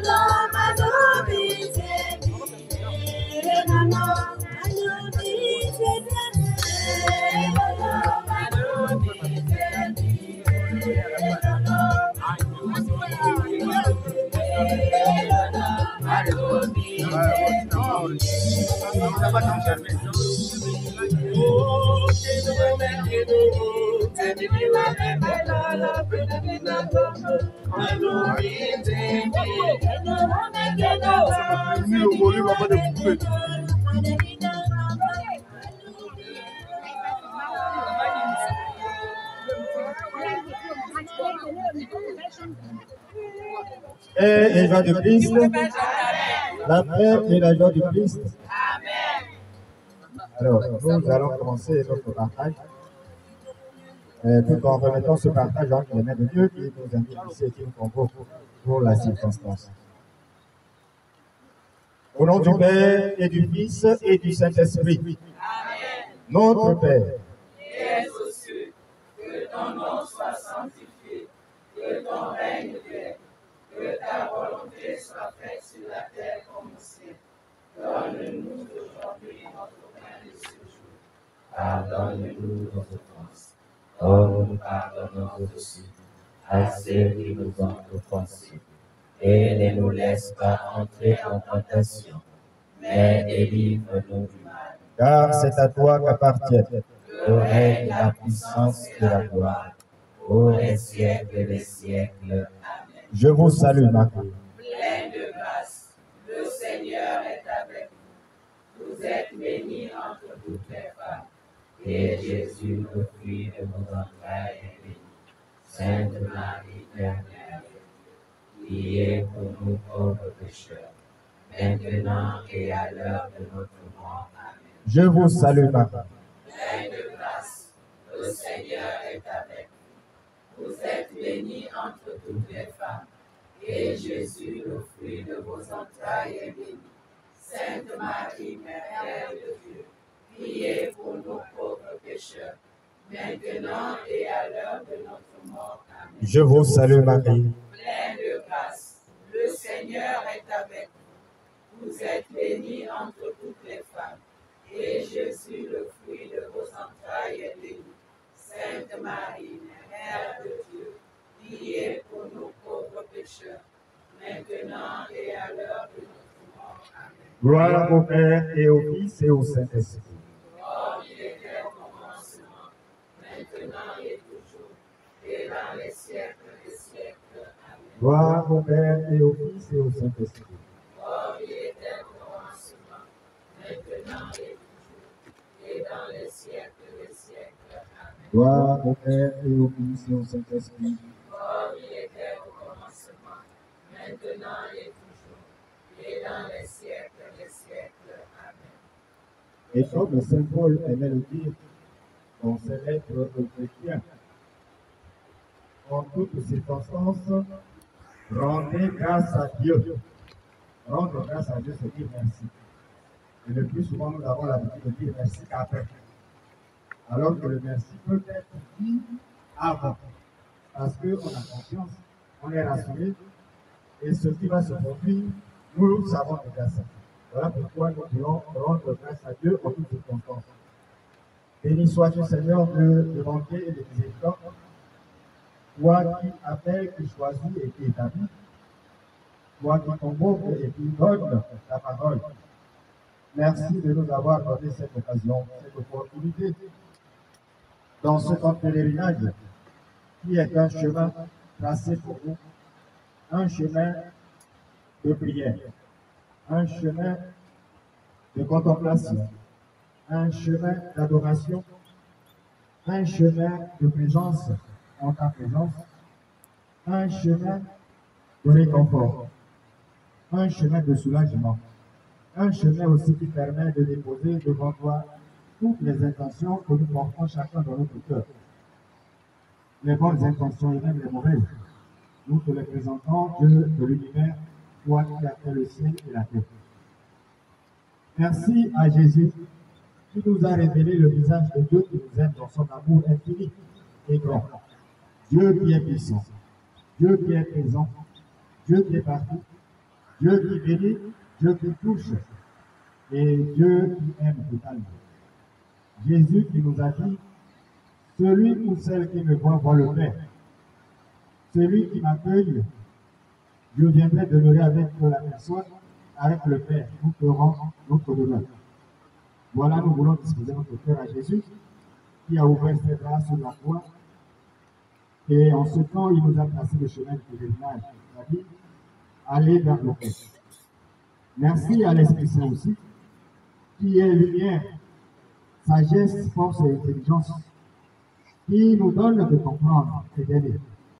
Oh, Et, et joie de Christ. La paix et la joie du Christ. Alors, nous allons commencer notre partage. Euh, tout en remettant ce partage entre les mains de Dieu qui nous invite ici et qui nous convoque pour la circonstance. Au nom du Père et du Fils et du Saint-Esprit. Notre Père. Qui es aux cieux, que ton nom soit sanctifié, que ton règne vienne, que ta volonté soit faite sur la terre comme au ciel. Donne-nous aujourd'hui notre pain de ce jour. Pardonne-nous nos offenses, pardonnons aussi à ceux qui nous ont offensés. Et ne nous laisse pas entrer en tentation, mais délivre-nous du mal. Car c'est à toi qu'appartiennent Le la puissance et la gloire, pour les siècles des siècles. Amen. Je vous salue, Marie. Pleine de grâce, le Seigneur est avec vous. Vous êtes bénie entre toutes les femmes. Et Jésus, le fruit de vos entrailles, est béni. Sainte Marie, Mère de Dieu, priez pour nous pauvres pécheurs, maintenant et à l'heure de notre mort. Amen. Je vous salue, Marie. Pleine de grâce, le Seigneur est avec vous. Vous êtes bénie entre toutes les femmes. Et Jésus, le fruit de vos entrailles, est béni. Sainte Marie, Mère de Dieu, priez pour nous pauvres pécheurs, maintenant et à l'heure de notre mort. Amen. Je vous salue, Marie. plein de grâce. Le Seigneur est avec vous. Vous êtes bénie entre toutes les femmes. Et Jésus, le fruit de vos entrailles, est béni. Sainte Marie, Mère de Dieu, priez pour nous pauvres pécheurs, maintenant et à l'heure de notre mort. Amen. Gloire au Père et au Fils et au Saint-Esprit. Comme il était au commencement, maintenant et dans. Gloire au Père et au Fils Saint-Esprit. Il et toujours, et dans les siècles des siècles. Gloire au Père et au Fils Saint-Esprit. Comme il était au commencement, maintenant et toujours, et dans les siècles des siècles. Et comme Saint Paul aimait le dire ses lettres aux chrétiens, en toutes circonstances, rendez grâce à Dieu. Rendre grâce à Dieu, c'est dire merci. Et le plus souvent, nous avons l'habitude de dire merci qu'après. Alors que le merci peut être dit avant. Parce qu'on a confiance, on est rassuré, et ce qui va se produire, nous savons déjà ça. Voilà pourquoi nous voulons rendre grâce à Dieu en toutes circonstances. Béni sois-tu, Seigneur, de, de bonté et de miséricorde, toi qui appelles, qui choisis et qui établis, toi qui convoques et qui donnes ta parole. Merci de nous avoir donné cette occasion, cette opportunité, dans ce temps de pèlerinage, qui est un chemin tracé pour nous, un chemin de prière, un chemin de contemplation, un chemin d'adoration, un chemin de présence en ta présence, un chemin de réconfort, un chemin de soulagement, un chemin aussi qui permet de déposer devant toi toutes les intentions que nous portons chacun dans notre cœur. Les bonnes intentions et même les mauvaises. Nous te les présentons, Dieu de l'univers, toi qui as fait le ciel et la terre. Merci à Jésus qui nous a révélé le visage de Dieu qui nous aime dans son amour infini et grand. Dieu qui est puissant, Dieu qui est présent, Dieu qui est partout, Dieu qui bénit, Dieu qui touche, et Dieu qui aime totalement. Jésus qui nous a dit, celui ou celle qui me voit voit le Père. Celui qui m'accueille, je viendrai demeurer avec la personne, avec le Père. Nous ferons notre demeure. Voilà, nous voulons disposer notre cœur à Jésus, qui a ouvert ses bras sur la croix. Et en ce temps, il nous a tracé le chemin du pèlerinage, c'est-à-dire aller vers le Père. Merci à l'Esprit Saint aussi, qui est lumière, sagesse, force et intelligence, qui nous donne de comprendre et d'aider.